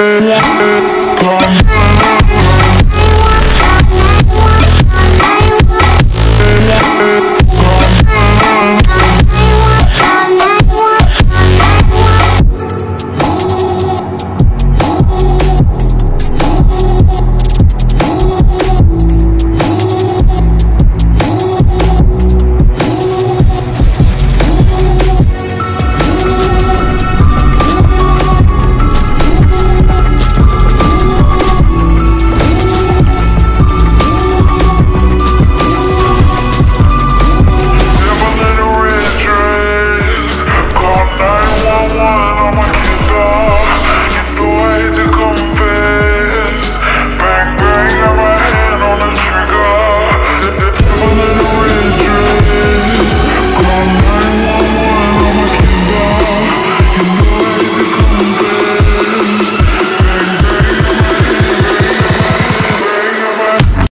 Yeah.